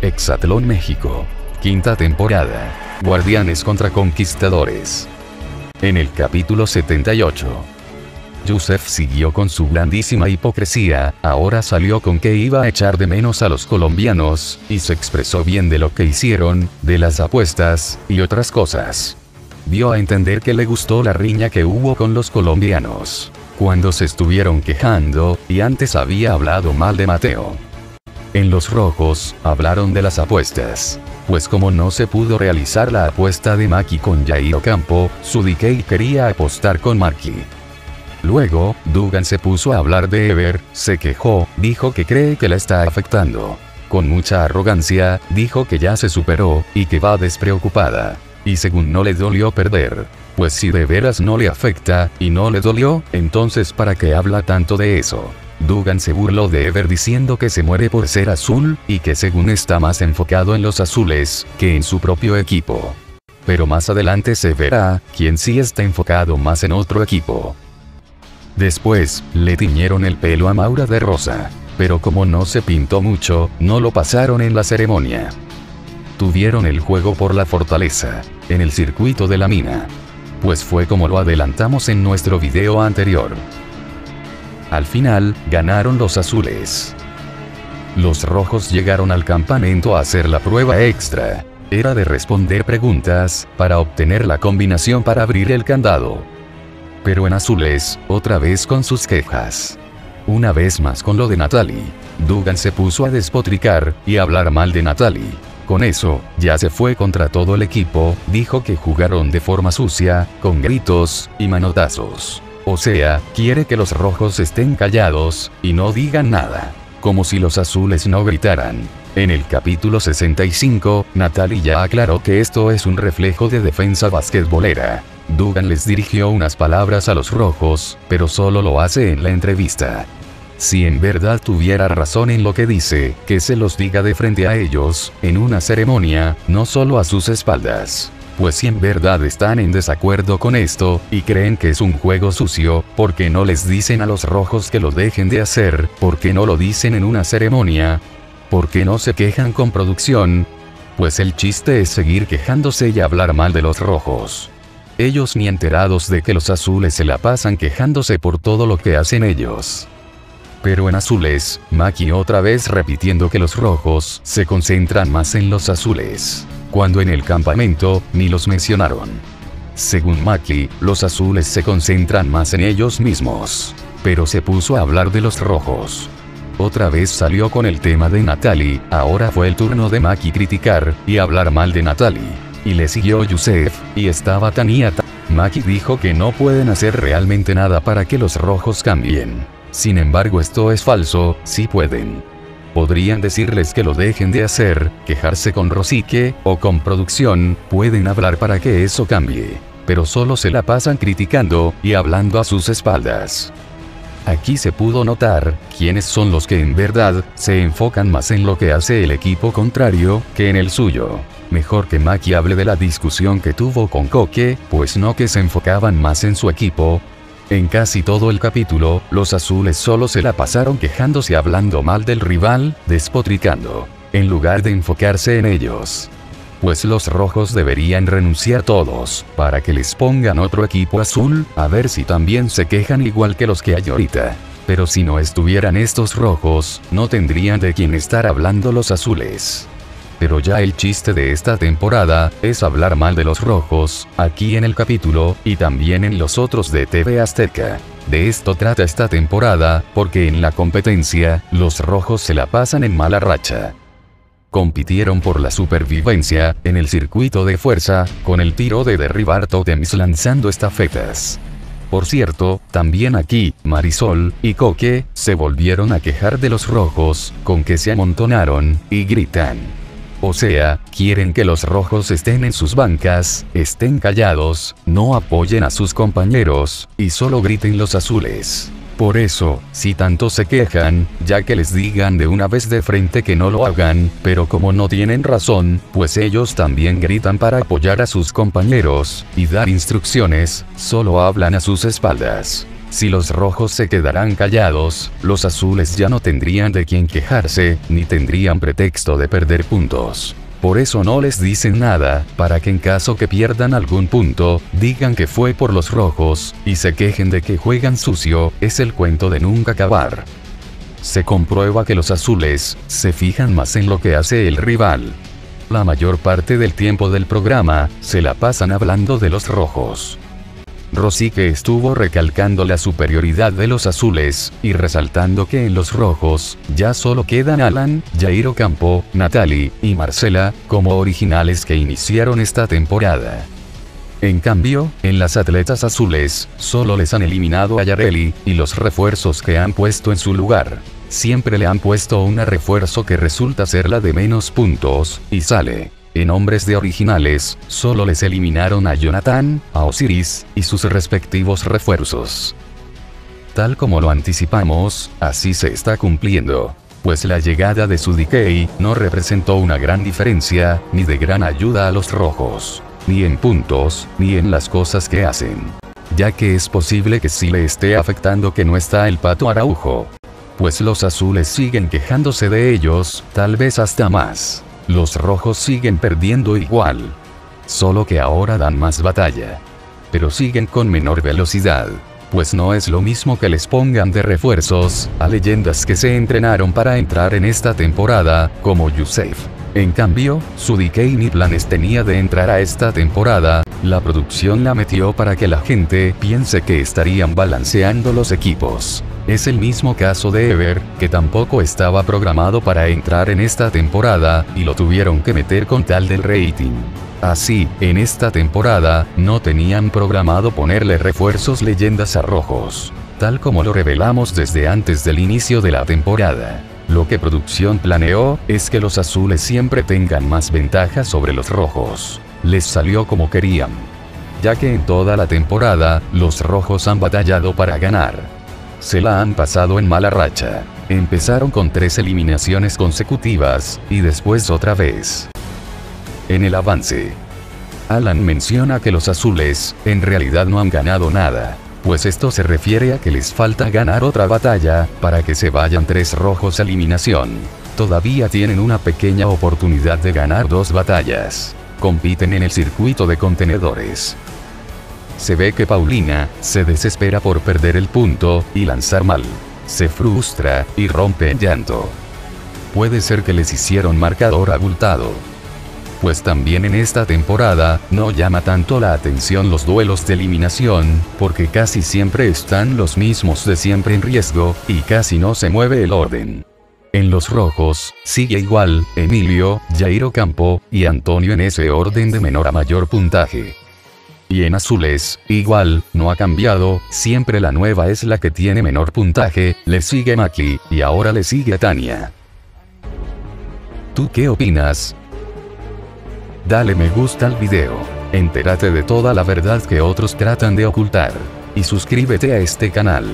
Exatlón México. Quinta temporada. Guardianes contra Conquistadores. En el capítulo 78. Yusef siguió con su blandísima hipocresía, ahora salió con que iba a echar de menos a los colombianos, y se expresó bien de lo que hicieron, de las apuestas, y otras cosas. Dio a entender que le gustó la riña que hubo con los colombianos. Cuando se estuvieron quejando, y antes había hablado mal de Mateo. En los rojos, hablaron de las apuestas. Pues como no se pudo realizar la apuesta de Maki con Jair Ocampo, Sudikei quería apostar con Maki. Luego, Dugan se puso a hablar de Ever, se quejó, dijo que cree que la está afectando. Con mucha arrogancia, dijo que ya se superó, y que va despreocupada. Y según no le dolió perder. Pues si de veras no le afecta, y no le dolió, entonces ¿para qué habla tanto de eso? Dugan se burló de Ever diciendo que se muere por ser azul, y que según está más enfocado en los azules, que en su propio equipo. Pero más adelante se verá, quién sí está enfocado más en otro equipo. Después, le tiñeron el pelo a Maura de rosa. Pero como no se pintó mucho, no lo pasaron en la ceremonia. Tuvieron el juego por la fortaleza, en el circuito de la mina. Pues fue como lo adelantamos en nuestro video anterior. Al final, ganaron los azules. Los rojos llegaron al campamento a hacer la prueba extra. Era de responder preguntas, para obtener la combinación para abrir el candado pero en azules, otra vez con sus quejas. Una vez más con lo de Natalie. Dugan se puso a despotricar, y hablar mal de Natalie. Con eso, ya se fue contra todo el equipo, dijo que jugaron de forma sucia, con gritos, y manotazos. O sea, quiere que los rojos estén callados, y no digan nada. Como si los azules no gritaran. En el capítulo 65, Natalie ya aclaró que esto es un reflejo de defensa basquetbolera. Dugan les dirigió unas palabras a los rojos, pero solo lo hace en la entrevista. Si en verdad tuviera razón en lo que dice, que se los diga de frente a ellos, en una ceremonia, no solo a sus espaldas. Pues si en verdad están en desacuerdo con esto, y creen que es un juego sucio, ¿por qué no les dicen a los rojos que lo dejen de hacer? ¿Por qué no lo dicen en una ceremonia? ¿Por qué no se quejan con producción? Pues el chiste es seguir quejándose y hablar mal de los rojos. Ellos ni enterados de que los azules se la pasan quejándose por todo lo que hacen ellos. Pero en azules, Maki otra vez repitiendo que los rojos se concentran más en los azules. Cuando en el campamento, ni los mencionaron. Según Maki, los azules se concentran más en ellos mismos. Pero se puso a hablar de los rojos. Otra vez salió con el tema de Natalie, ahora fue el turno de Maki criticar, y hablar mal de Natalie y le siguió Yusef, y estaba Tania. Maki dijo que no pueden hacer realmente nada para que los rojos cambien. Sin embargo esto es falso, sí pueden. Podrían decirles que lo dejen de hacer, quejarse con Rosique, o con producción, pueden hablar para que eso cambie. Pero solo se la pasan criticando, y hablando a sus espaldas. Aquí se pudo notar, quiénes son los que en verdad, se enfocan más en lo que hace el equipo contrario, que en el suyo. Mejor que Maki hable de la discusión que tuvo con Koke, pues no que se enfocaban más en su equipo. En casi todo el capítulo, los azules solo se la pasaron quejándose hablando mal del rival, despotricando, en lugar de enfocarse en ellos. Pues los rojos deberían renunciar todos, para que les pongan otro equipo azul, a ver si también se quejan igual que los que hay ahorita. Pero si no estuvieran estos rojos, no tendrían de quién estar hablando los azules pero ya el chiste de esta temporada es hablar mal de los rojos, aquí en el capítulo, y también en los otros de TV Azteca. De esto trata esta temporada, porque en la competencia, los rojos se la pasan en mala racha. Compitieron por la supervivencia, en el circuito de fuerza, con el tiro de derribar totems lanzando estafetas. Por cierto, también aquí, Marisol y Coque se volvieron a quejar de los rojos, con que se amontonaron, y gritan. O sea, quieren que los rojos estén en sus bancas, estén callados, no apoyen a sus compañeros, y solo griten los azules. Por eso, si tanto se quejan, ya que les digan de una vez de frente que no lo hagan, pero como no tienen razón, pues ellos también gritan para apoyar a sus compañeros, y dar instrucciones, solo hablan a sus espaldas. Si los rojos se quedarán callados, los azules ya no tendrían de quién quejarse, ni tendrían pretexto de perder puntos. Por eso no les dicen nada, para que en caso que pierdan algún punto, digan que fue por los rojos, y se quejen de que juegan sucio, es el cuento de nunca acabar. Se comprueba que los azules, se fijan más en lo que hace el rival. La mayor parte del tiempo del programa, se la pasan hablando de los rojos. Rosique estuvo recalcando la superioridad de los azules, y resaltando que en los rojos, ya solo quedan Alan, Jairo Campo, Natalie, y Marcela, como originales que iniciaron esta temporada. En cambio, en las atletas azules, solo les han eliminado a Yareli, y los refuerzos que han puesto en su lugar. Siempre le han puesto una refuerzo que resulta ser la de menos puntos, y sale. En hombres de originales, solo les eliminaron a Jonathan, a Osiris, y sus respectivos refuerzos. Tal como lo anticipamos, así se está cumpliendo. Pues la llegada de su decay no representó una gran diferencia, ni de gran ayuda a los rojos. Ni en puntos, ni en las cosas que hacen. Ya que es posible que sí le esté afectando que no está el pato Araujo. Pues los azules siguen quejándose de ellos, tal vez hasta más. Los rojos siguen perdiendo igual. Solo que ahora dan más batalla. Pero siguen con menor velocidad. Pues no es lo mismo que les pongan de refuerzos a leyendas que se entrenaron para entrar en esta temporada, como Yusef. En cambio, su decay ni planes tenía de entrar a esta temporada, la producción la metió para que la gente piense que estarían balanceando los equipos. Es el mismo caso de Ever, que tampoco estaba programado para entrar en esta temporada, y lo tuvieron que meter con tal del rating. Así, en esta temporada, no tenían programado ponerle refuerzos leyendas a rojos. Tal como lo revelamos desde antes del inicio de la temporada. Lo que producción planeó, es que los azules siempre tengan más ventaja sobre los rojos. Les salió como querían. Ya que en toda la temporada, los rojos han batallado para ganar se la han pasado en mala racha. Empezaron con tres eliminaciones consecutivas, y después otra vez. En el avance. Alan menciona que los azules, en realidad no han ganado nada. Pues esto se refiere a que les falta ganar otra batalla, para que se vayan tres rojos a eliminación. Todavía tienen una pequeña oportunidad de ganar dos batallas. Compiten en el circuito de contenedores. Se ve que Paulina, se desespera por perder el punto, y lanzar mal. Se frustra, y rompe en llanto. Puede ser que les hicieron marcador abultado. Pues también en esta temporada, no llama tanto la atención los duelos de eliminación, porque casi siempre están los mismos de siempre en riesgo, y casi no se mueve el orden. En los rojos, sigue igual, Emilio, Jairo Campo, y Antonio en ese orden de menor a mayor puntaje. Y en azules, igual, no ha cambiado, siempre la nueva es la que tiene menor puntaje, le sigue Maki, y ahora le sigue Tania. ¿Tú qué opinas? Dale me gusta al video. Entérate de toda la verdad que otros tratan de ocultar. Y suscríbete a este canal.